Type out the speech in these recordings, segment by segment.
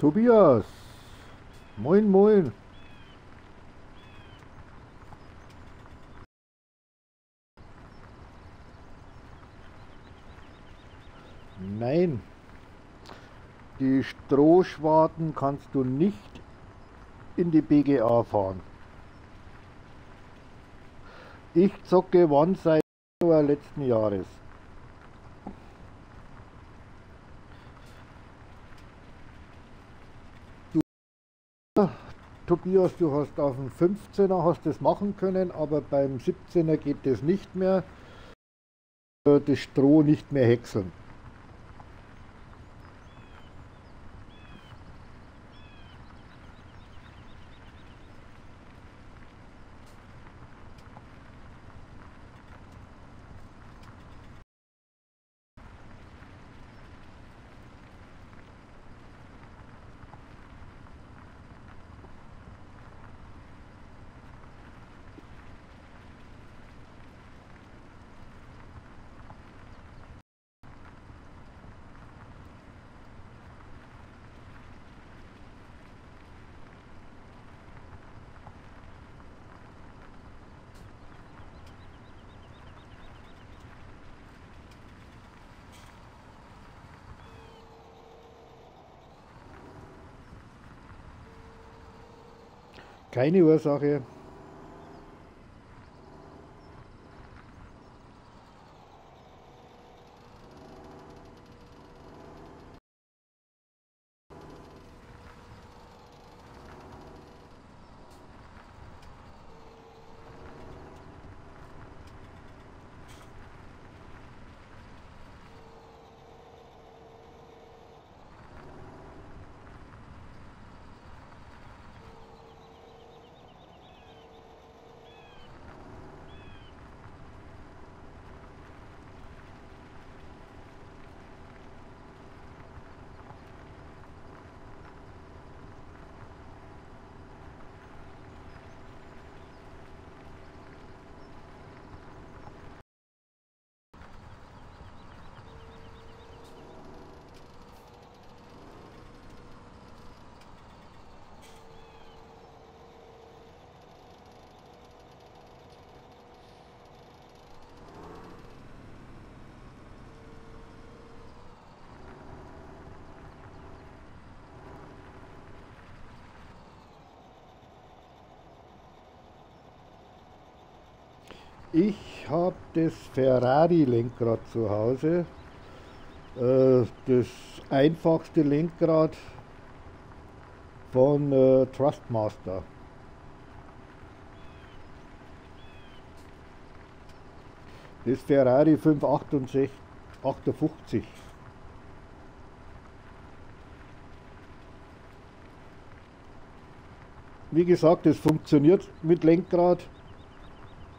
Tobias. Moin, moin. Nein. Die Strohschwarten kannst du nicht in die BGA fahren. Ich zocke One seit letzten Jahres. Tobias, du hast auf dem 15er hast das machen können, aber beim 17er geht das nicht mehr. Äh, das Stroh nicht mehr häckseln. Keine Ursache. Ich habe das Ferrari-Lenkrad zu Hause. Äh, das einfachste Lenkrad von äh, Trustmaster. Das Ferrari 558. Wie gesagt, es funktioniert mit Lenkrad.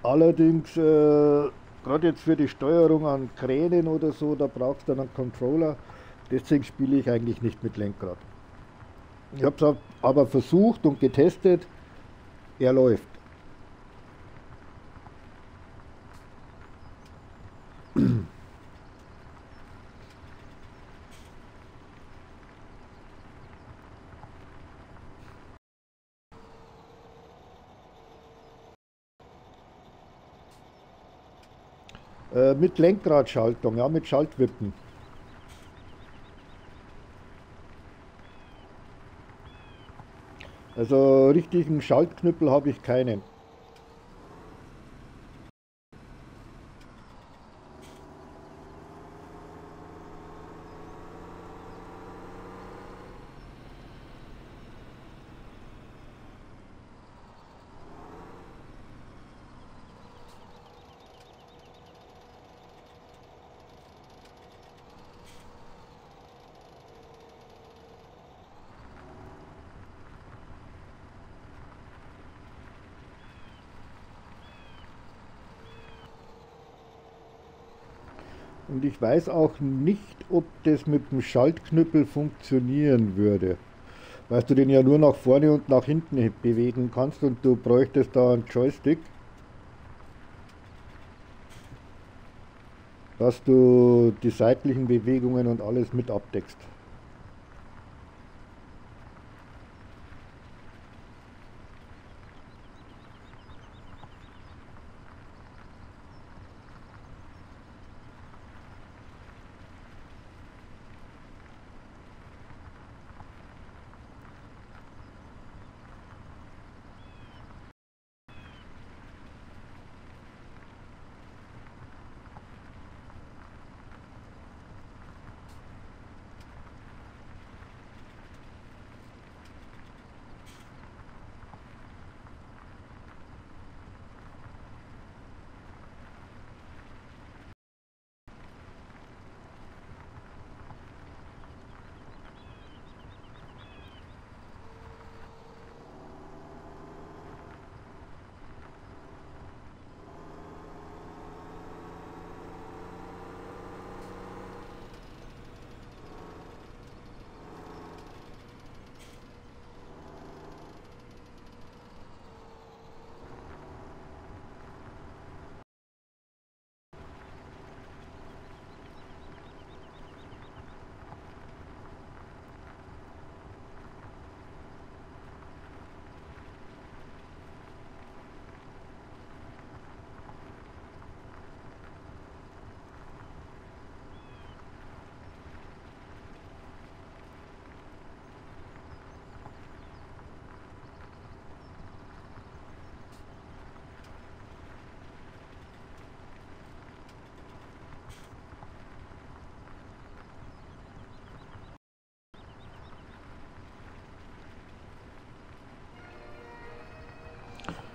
Allerdings, äh, gerade jetzt für die Steuerung an Kränen oder so, da brauchst du dann einen Controller. Deswegen spiele ich eigentlich nicht mit Lenkrad. Ich habe es aber versucht und getestet. Er läuft. Äh, mit Lenkradschaltung, ja, mit Schaltwippen. Also richtigen Schaltknüppel habe ich keinen. Und ich weiß auch nicht, ob das mit dem Schaltknüppel funktionieren würde. Weil du den ja nur nach vorne und nach hinten bewegen kannst und du bräuchtest da einen Joystick. Dass du die seitlichen Bewegungen und alles mit abdeckst.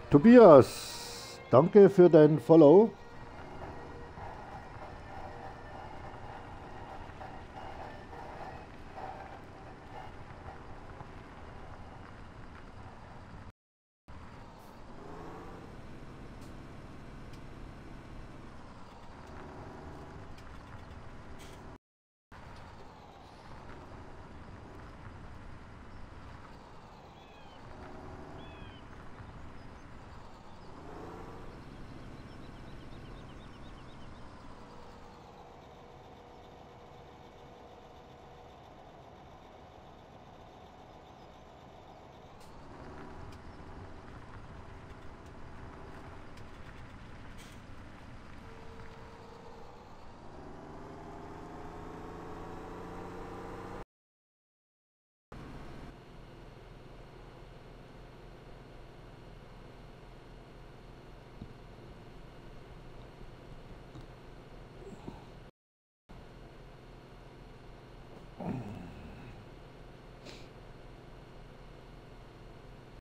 Tobias, danke für dein Follow.